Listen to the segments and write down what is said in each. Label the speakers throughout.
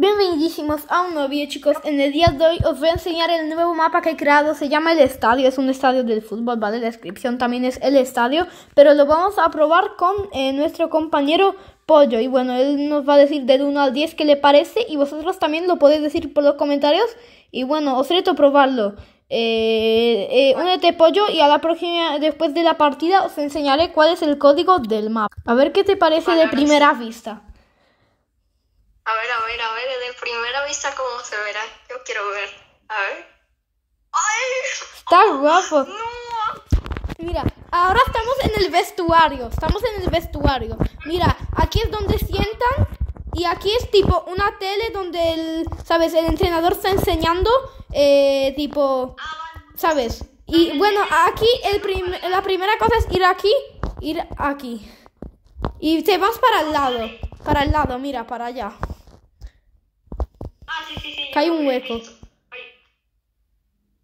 Speaker 1: Bienvenidísimos a un nuevo video chicos, en el día de hoy os voy a enseñar el nuevo mapa que he creado, se llama el estadio, es un estadio del fútbol, vale, la descripción también es el estadio, pero lo vamos a probar con eh, nuestro compañero Pollo, y bueno, él nos va a decir del 1 al 10 qué le parece, y vosotros también lo podéis decir por los comentarios, y bueno, os reto a probarlo. Eh, eh, únete pollo y a la próxima, después de la partida, os enseñaré cuál es el código del mapa. A ver qué te parece de primera vista.
Speaker 2: A ver, a primera vista cómo se verá. Yo quiero ver. A ver. ¡Ay!
Speaker 1: Está guapo.
Speaker 2: ¡No!
Speaker 1: Mira, ahora estamos en el vestuario. Estamos en el vestuario. Mira, aquí es donde sientan. Y aquí es tipo una tele donde el, ¿sabes? El entrenador está enseñando, eh, tipo, ¿sabes? Y bueno, aquí el prim- la primera cosa es ir aquí, ir aquí. Y te vas para el lado, para el lado, mira, para allá.
Speaker 2: Sí, sí, ya
Speaker 1: un hueco.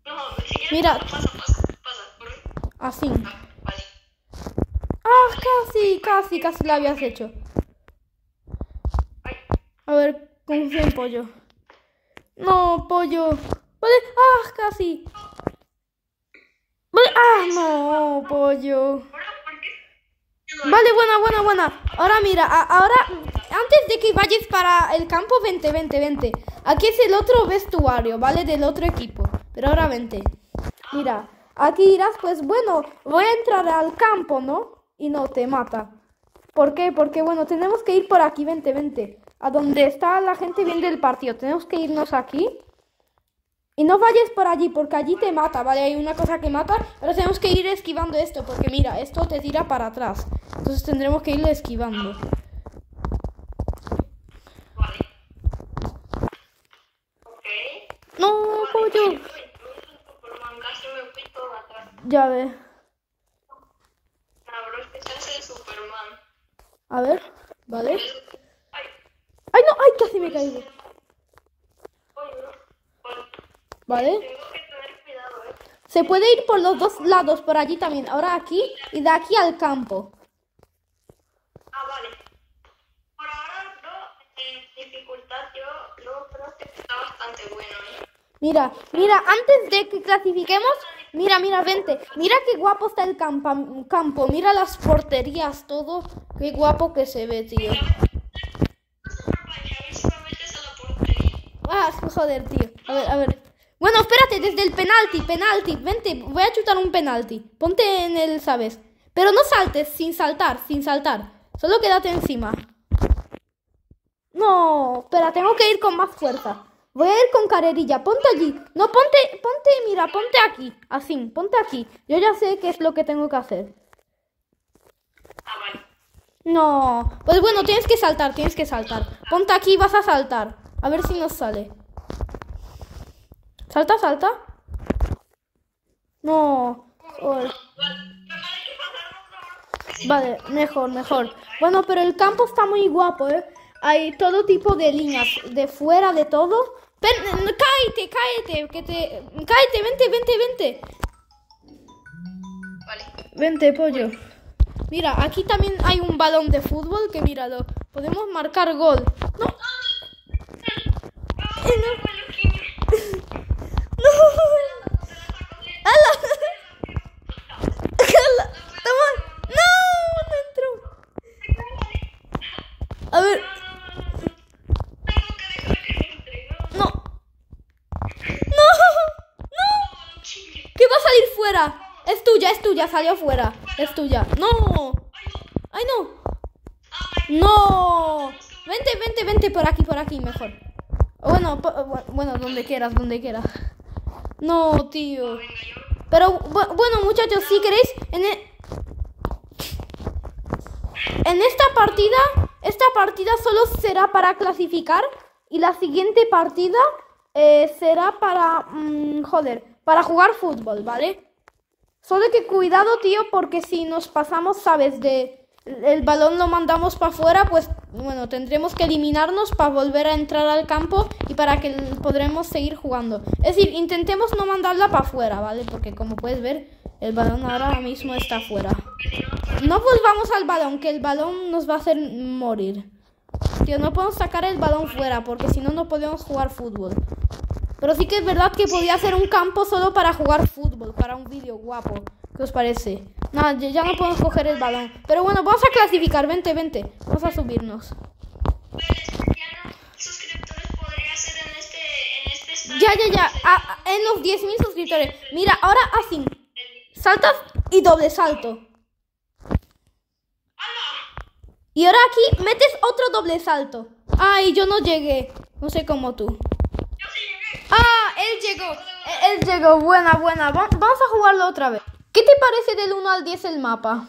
Speaker 2: No, si quieres,
Speaker 1: Mira.
Speaker 2: pasa, pasa, pasa.
Speaker 1: Así.
Speaker 2: Ah, vale.
Speaker 1: Ah, casi, casi, casi lo habías hecho. A ver, confía en pollo. No, pollo. Vale, ah, casi. Vale, ah, no, pollo. Vale, buena, buena, buena. Ahora mira, ahora, antes de que vayas para el campo, vente, vente, vente. Aquí es el otro vestuario, ¿vale? Del otro equipo. Pero ahora vente. Mira, aquí irás, pues bueno, voy a entrar al campo, ¿no? Y no, te mata. ¿Por qué? Porque bueno, tenemos que ir por aquí, vente, vente. A donde está la gente viendo el partido. Tenemos que irnos aquí. Y no vayas por allí, porque allí te mata, ¿vale? Hay una cosa que mata, pero tenemos que ir esquivando esto, porque mira, esto te tira para atrás. Entonces tendremos que ir esquivando.
Speaker 2: Vale. Ok.
Speaker 1: No, pollo. Ya ve. A ver, ¿vale?
Speaker 2: Ay,
Speaker 1: ¡Ay, no! ¡Ay, casi me caigo!
Speaker 2: Vale.
Speaker 1: Se puede ir por los dos lados, por allí también. Ahora aquí y de aquí al campo.
Speaker 2: Ah, vale. Por ahora, bro, en dificultad yo, yo creo que está bastante bueno, ¿eh?
Speaker 1: Mira, mira, antes de que clasifiquemos, mira, mira, vente. Mira qué guapo está el campa- campo. Mira las porterías, todo. Qué guapo que se ve, tío. Ah, joder, tío. A ver, a ver. Bueno, espérate, desde el penalti, penalti. Vente, voy a chutar un penalti. Ponte en el, ¿sabes? Pero no saltes, sin saltar, sin saltar. Solo quédate encima. No, espera, tengo que ir con más fuerza. Voy a ir con carerilla. Ponte allí. No, ponte, ponte, mira, ponte aquí. Así, ponte aquí. Yo ya sé qué es lo que tengo que hacer.
Speaker 2: Ah, vale.
Speaker 1: No. Pues bueno, tienes que saltar, tienes que saltar. Ponte aquí y vas a saltar. A ver si nos sale. Salta, salta. No. Vale, mejor, mejor. Bueno, pero el campo está muy guapo, ¿eh? Hay todo tipo de líneas, de fuera, de todo. Ven, cáete, cáete, que te... Cáete, vente, vente, vente.
Speaker 2: Vale.
Speaker 1: Vente, pollo. Mira, aquí también hay un balón de fútbol que míralo. Podemos marcar gol. No. Eh, no. Es tuya, es tuya, salió fuera. Es tuya. No. Ay, no. No. Vente, vente, vente por aquí, por aquí, mejor. Bueno, bueno, donde quieras, donde quieras. No, tío. Pero bu- bueno, muchachos, si queréis, en, e- en esta partida, esta partida solo será para clasificar y la siguiente partida eh, será para, mm, joder, para jugar fútbol, ¿vale? Solo que cuidado, tío, porque si nos pasamos, sabes, de el balón lo mandamos para afuera, pues bueno, tendremos que eliminarnos para volver a entrar al campo y para que podremos seguir jugando. Es decir, intentemos no mandarla para afuera, ¿vale? Porque como puedes ver, el balón ahora mismo está afuera. No volvamos al balón, que el balón nos va a hacer morir. Tío, no podemos sacar el balón fuera porque si no, no podemos jugar fútbol. Pero sí que es verdad que podía hacer un campo solo para jugar fútbol, para un vídeo guapo. ¿Qué os parece? Nada, ya no podemos coger el balón. Pero bueno, vamos a clasificar. Vente, vente. Vamos a subirnos.
Speaker 2: este, este.
Speaker 1: Ya, ya, ya. A- a- en los 10.000 suscriptores. Mira, ahora así. Saltas y doble salto. Y ahora aquí metes otro doble salto. Ay, yo no llegué. No sé cómo tú.
Speaker 2: Yo sí llegué.
Speaker 1: Ah, él llegó. Él, él llegó. Buena, buena. Va- vamos a jugarlo otra vez. ¿Qué te parece del 1 al 10 el mapa?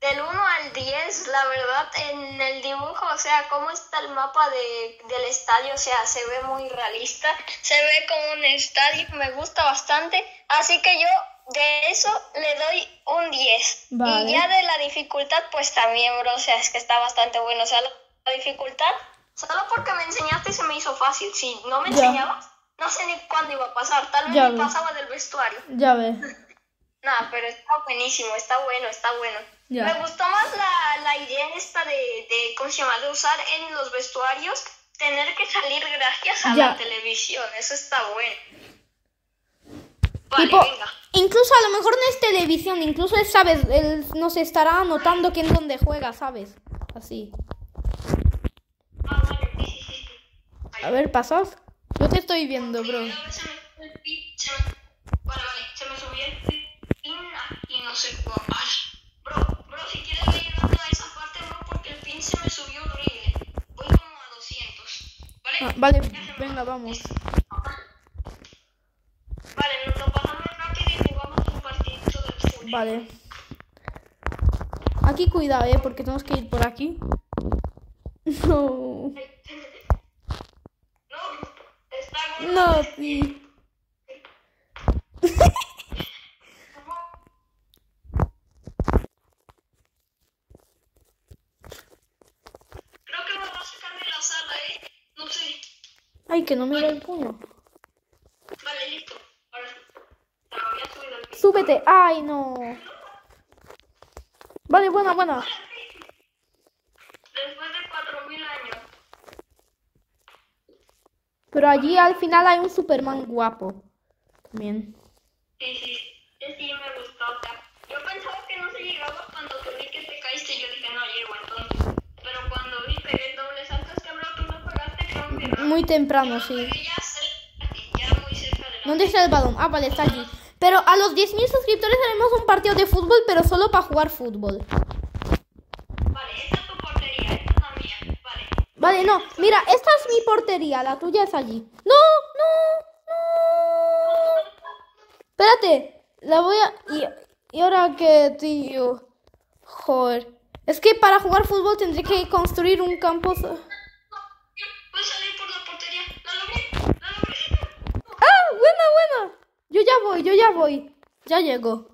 Speaker 2: Del 1 al 10, la verdad, en el dibujo, o sea, cómo está el mapa de, del estadio, o sea, se ve muy realista, se ve como un estadio, me gusta bastante, así que yo de eso le doy un 10.
Speaker 1: Vale.
Speaker 2: Y ya de la dificultad, pues también, bro, o sea, es que está bastante bueno, o sea, la, dificultad, solo porque me enseñaste se me hizo fácil, si no me
Speaker 1: Ya.
Speaker 2: enseñabas, no sé ni cuándo iba a pasar, tal vez
Speaker 1: Ya
Speaker 2: ni pasaba del vestuario.
Speaker 1: Ya ves.
Speaker 2: Nada, pero está buenísimo, está bueno, está bueno.
Speaker 1: Ya.
Speaker 2: Me gustó más la, la idea esta de, de, ¿cómo se llama? De usar en los vestuarios, tener que salir gracias a
Speaker 1: Ya.
Speaker 2: la televisión, eso está bueno. Vale,
Speaker 1: Tipo,
Speaker 2: venga.
Speaker 1: incluso a lo mejor no es televisión, incluso es, sabes, él nos estará anotando quién dónde juega, ¿sabes? Así.
Speaker 2: Ah, vale, sí, sí, sí, sí.
Speaker 1: A ver, ¿pasas? Yo te estoy viendo, bro.
Speaker 2: Vale, vale, se me subió el pin y no sé cómo. Vale. Bro, bro, si quieres a esa parte, bro, porque el pin se me subió horrible. Voy como a 200, ¿vale?
Speaker 1: Ah, vale, venga, vamos.
Speaker 2: Vale, nos lo pasamos rápido y jugamos un partidito de fútbol.
Speaker 1: Vale. Aquí cuidado, eh, porque tenemos que ir por aquí. No,
Speaker 2: está gordo.
Speaker 1: No, sí.
Speaker 2: Creo que me va a sacar de la sala, ¿eh? No sé.
Speaker 1: Ay, que no me da el puño.
Speaker 2: Vale, listo. Ahora piso.
Speaker 1: Súbete. Ay, no. Vale, buena, buena.
Speaker 2: Después de 4000 años.
Speaker 1: Pero allí al final hay un Superman guapo. También.
Speaker 2: Sí, sí. Sí, sí, me gustó. o sea, yo pensaba que no se llegaba cuando te vi que te caíste. Yo dije, no llego entonces. Pero cuando vi pegué el doble salto, es que bro, tú me pegaste, creo que no.
Speaker 1: Muy temprano, sí. ¿Dónde está el balón? Ah, vale, está allí. Pero a los 10.000 suscriptores haremos un partido de fútbol, pero solo para jugar fútbol.
Speaker 2: Vale, esta es tu portería, esta es la mía. Vale.
Speaker 1: No. Mira, esta es mi portería, la tuya es allí. ¡No! ¡No! ¡No! Espérate. La voy a... ¿Y, y ahora qué, tío? Joder. Es que para jugar fútbol tendré que construir un campo... so-
Speaker 2: Voy a salir por la portería. La logré, la logré.
Speaker 1: ¡Ah! Buena, buena. Yo ya voy, yo ya voy. Ya llego.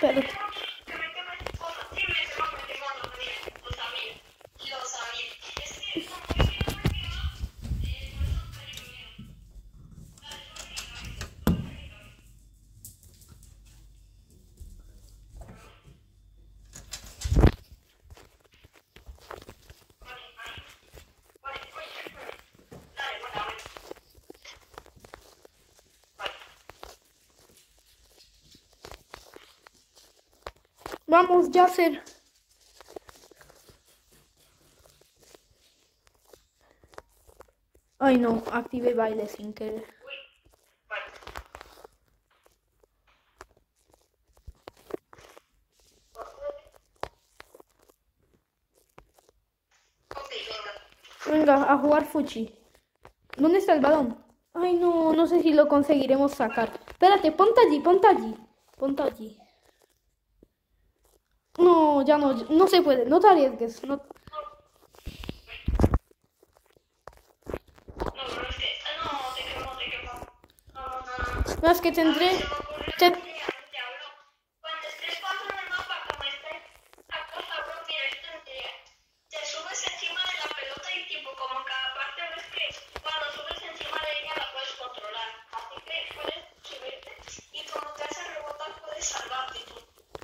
Speaker 1: Pero...
Speaker 2: Que me queme cosas. Sí, me quemó, me quemó, lo sabía. Lo sabía. Lo sabía. Es que como me quemó, me quemó. Eh, por eso perdí miedo. Dale, súbete, súbete, súbete. Vale, ahí. Vale, oye, dale, buena, buena. Vale.
Speaker 1: Vamos, ya hacer. Ay, no. Activé baile sin querer.
Speaker 2: Venga,
Speaker 1: a jugar fuchi. ¿Dónde está el balón? Ay, no, no sé si lo conseguiremos sacar. Espérate, ponte allí, ponte allí. Ponte allí. No, ya no, no se puede. No te arriesgues. No...
Speaker 2: No, pero es que. No, te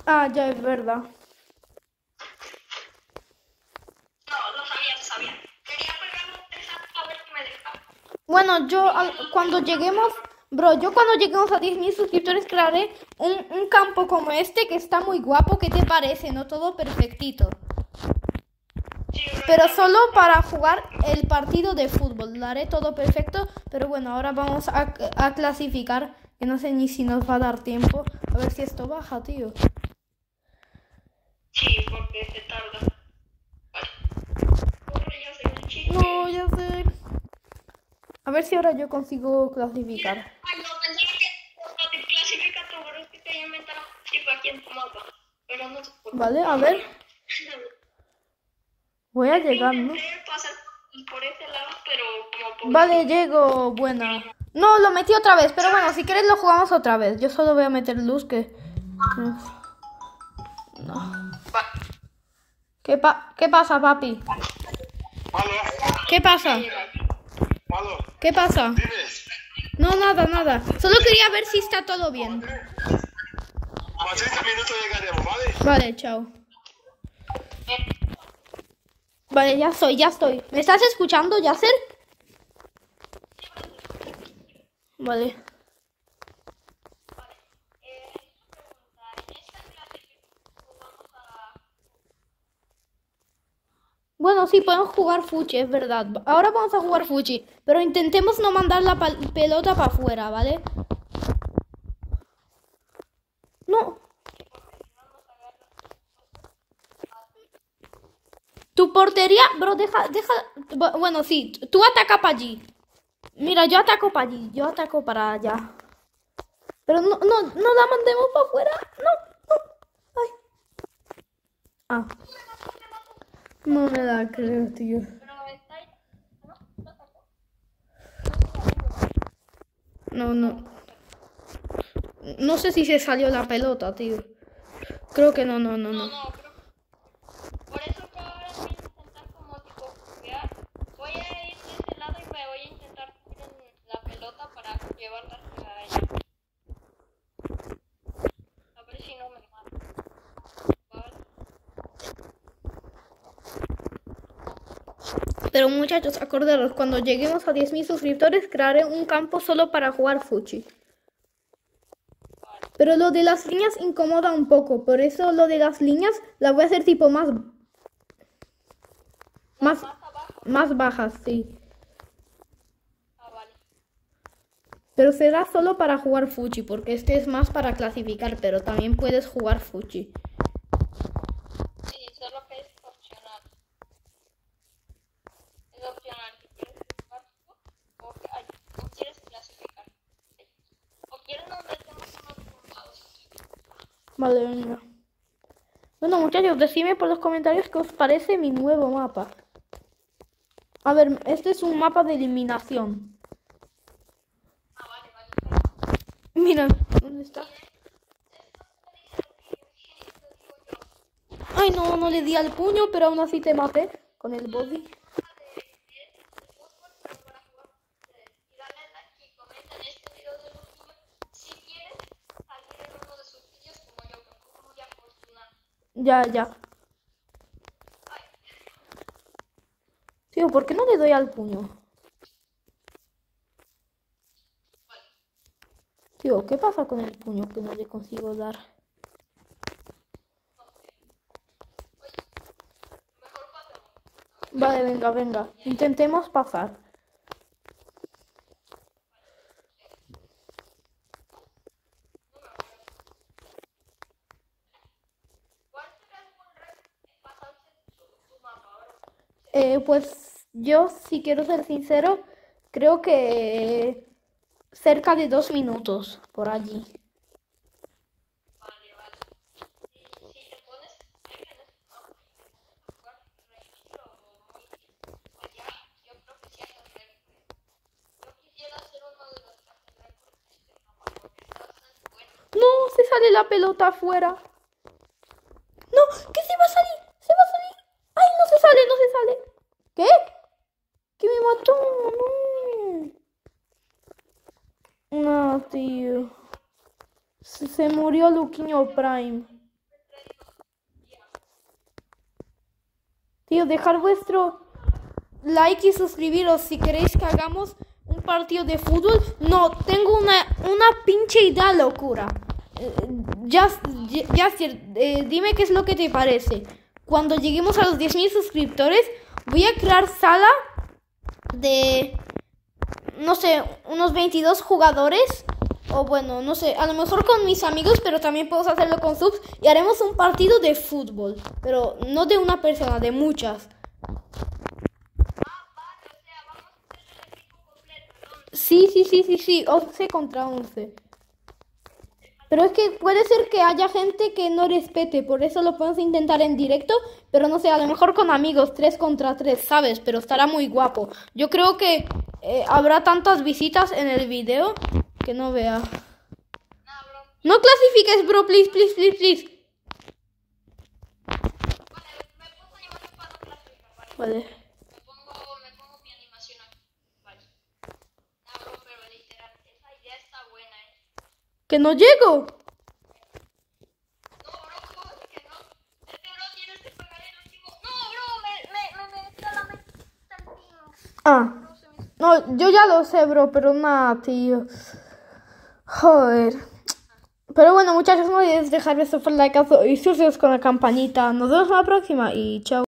Speaker 2: Ah,
Speaker 1: ya es
Speaker 2: verdad. No, lo sabía, lo sabía. Quería pegarlo exacto a
Speaker 1: ver si me deja. Bueno, yo cuando lleguemos, bro, yo cuando lleguemos a 10.000 suscriptores crearé un, un, campo como este que está muy guapo. ¿Qué te parece? No todo perfectito. Pero solo para jugar el partido de fútbol. Lo haré todo perfecto. Pero bueno, ahora vamos a, a clasificar. Que no sé ni si nos va a dar tiempo. A ver si esto baja, tío.
Speaker 2: Sí, porque se tarda. Vale. Ahora ya sé el chiste.
Speaker 1: No, ya sé. A ver si ahora yo consigo clasificar.
Speaker 2: Ay, no, pensaba que o sea, te clasifica tu bro, es que te inventado tipo aquí en tu mapa. Pero no se puede.
Speaker 1: Vale, a ver. Voy a llegar, ¿no?
Speaker 2: Intenté pasar por ese lado, pero como por...
Speaker 1: Vale, llego. Buena. No, lo metí otra vez. Pero bueno, si quieres lo jugamos otra vez. Yo solo voy a meter luz que... No. ¿Qué, pa- ¿Qué pasa, papi? ¿Qué pasa? ¿Qué pasa? No, nada, nada. Solo quería ver si está todo bien.
Speaker 3: A 30 minutos llegaremos, ¿vale?
Speaker 1: Vale, chao. Vale, ya estoy, ya estoy. ¿Me estás escuchando, Yasser? Vale. Bueno, sí, podemos jugar Fuchi, es verdad. Ahora vamos a jugar Fuchi. Pero intentemos no mandar la pelota para afuera, ¿vale? No. Tu portería, bro, deja, deja. bu- Bueno, sí, tú ataca para allí. Mira, yo ataco para allí, yo ataco para allá. Pero no, no, no la mandemos para afuera. No, no. Ay. Ah. No me la creo, tío. No, no. No sé si se salió la pelota, tío. Creo que no, no, no, no.
Speaker 2: No, creo Por eso que ahora voy a intentar como tipo jugar. Voy a ir de ese lado y me voy a intentar subir en la pelota para llevarla hacia allá. A ver si no me mata. Vale.
Speaker 1: Pero muchachos, acordaros, cuando lleguemos a 10.000 suscriptores, crearé un campo solo para jugar Fuchi. Pero lo de las líneas incomoda un poco, por eso lo de las líneas la voy a hacer tipo más... Más,
Speaker 2: Más
Speaker 1: bajas, sí. Pero será solo para jugar Fuchi, porque este es más para clasificar, pero también puedes jugar Fuchi.
Speaker 2: Sí, solo que es opcional. Es opcional si quieres jugar tú o, que- ay, o quieres clasificar. O quieres nos metemos unos puntados aquí.
Speaker 1: Vale, venga. Muchachos, decidme por los comentarios qué os parece mi nuevo mapa. A ver, este es un mapa de eliminación. Mira, ¿dónde está? Ay, no, no le di al puño, pero aún así te maté con el body.
Speaker 2: Y dale like y comenta en este video de los niños si quieres salir en uno de sus vídeos como yo, porque soy muy afortunado.
Speaker 1: Ya, ya. Tío, ¿por qué no le doy al puño? Tío, ¿qué pasa con el puño que no le consigo dar? Vale, venga, venga. Intentemos pasar.
Speaker 2: ¿Cuál será el buen reto en pasarse tu, tu mapa? A ver,
Speaker 1: Eh, pues yo, si quiero ser sincero, creo que cerca de dos minutos por allí.
Speaker 2: Vale, vale. Y si te pones en el mapa y jugar tranquilo o muy allá, yo creo que sí haces récord. Yo quisiera hacer uno de los que hacen récord en este mapa porque está bastante bueno.
Speaker 1: No, se sale la pelota afuera. No, que se va a salir, se va a salir. Ay, no se sale, no se sale. ¿Qué? Que me mató, no. No, tío. Se, se murió Luquinho Prime. Tío, dejar vuestro like y suscribiros si queréis que hagamos un partido de fútbol. No, tengo una, una pinche idea locura. Eh, Ya, ya, eh, dime qué es lo que te parece. Cuando lleguemos a los 10.000 suscriptores, voy a crear sala de, no sé, unos 22 jugadores. O bueno, no sé, a lo mejor con mis amigos, pero también podemos hacerlo con subs. Y haremos un partido de fútbol. Pero no de una persona, de muchas. Sí, sí, sí, sí, sí, 11 contra 11. Pero es que puede ser que haya gente que no respete, por eso lo podemos intentar en directo, pero no sé, a lo mejor con amigos, 3 contra 3, ¿sabes? Pero estará muy guapo. Yo creo que eh, habrá tantas visitas en el video que no vea. No clasifiques, bro, please, please, please, please. Vale.
Speaker 2: Me pongo, me pongo mi animación aquí. Vale. No, bro, pero literal, esa idea está buena.
Speaker 1: Que no llego.
Speaker 2: No, bro, ¿cómo es que no? Este bro tienes que pagar el. No, bro, me, me, me meta.
Speaker 1: Ah.
Speaker 2: Me
Speaker 1: No, yo ya lo sé, bro, pero nada, tío. Joder. Pero bueno, muchachos, no olvides dejar vuestro like y suscribiros con la campanita. Nos vemos en la próxima y chao.